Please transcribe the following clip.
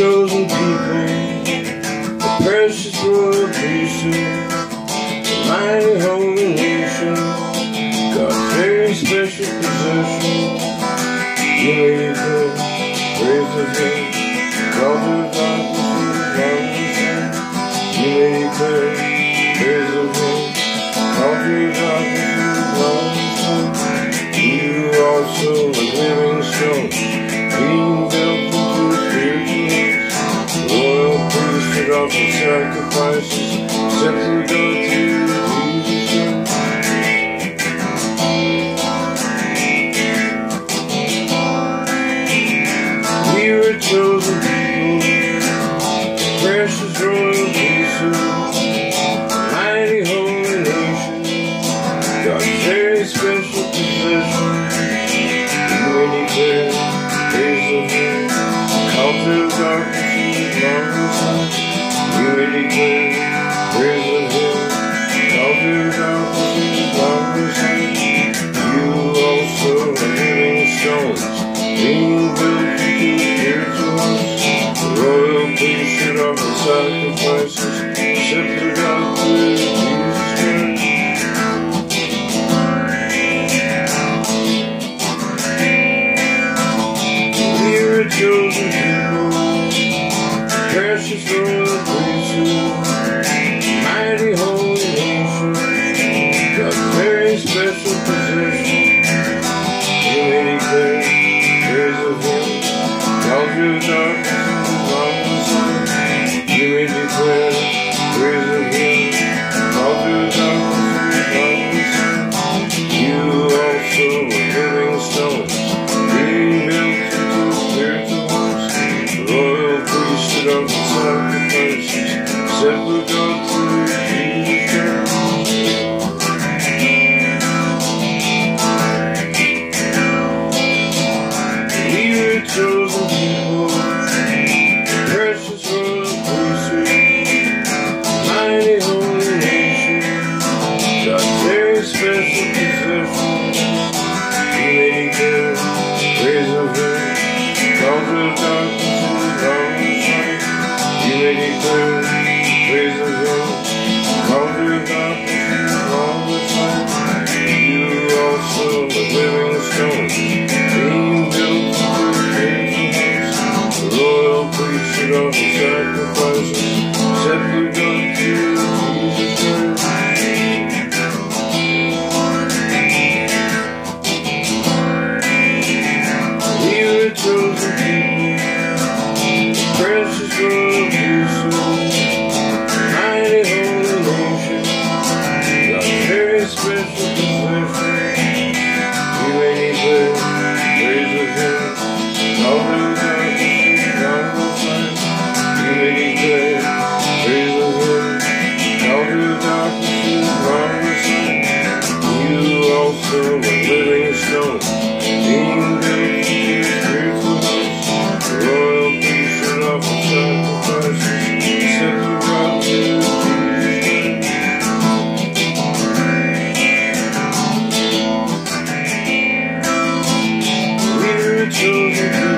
chosen people, the precious royal priesthood, the mighty holy nation, God's very special possession. Miracle, praise of Him, covered by off the sacrifices, simply go through. very special place. said we'll go. children